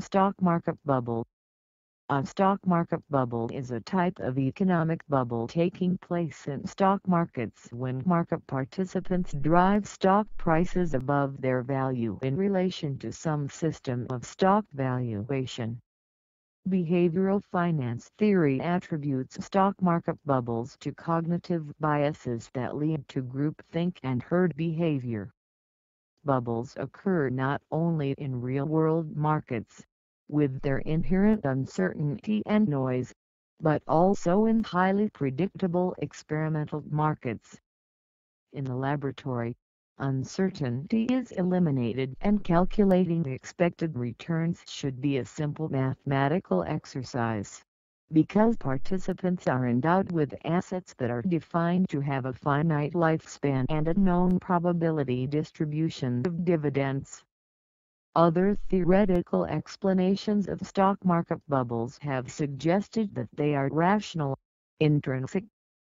Stock market bubble A stock market bubble is a type of economic bubble taking place in stock markets when market participants drive stock prices above their value in relation to some system of stock valuation. Behavioral finance theory attributes stock market bubbles to cognitive biases that lead to groupthink and herd behavior. Bubbles occur not only in real-world markets, with their inherent uncertainty and noise, but also in highly predictable experimental markets. In the laboratory, uncertainty is eliminated and calculating expected returns should be a simple mathematical exercise because participants are endowed with assets that are defined to have a finite lifespan and a known probability distribution of dividends. Other theoretical explanations of stock market bubbles have suggested that they are rational, intrinsic,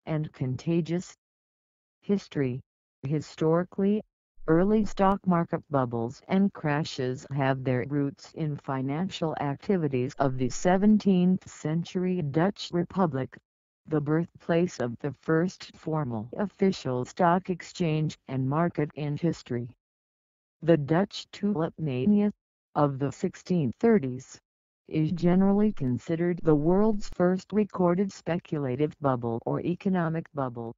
and contagious. History Historically, Early stock market bubbles and crashes have their roots in financial activities of the 17th century Dutch Republic, the birthplace of the first formal official stock exchange and market in history. The Dutch tulip mania of the 1630s is generally considered the world's first recorded speculative bubble or economic bubble.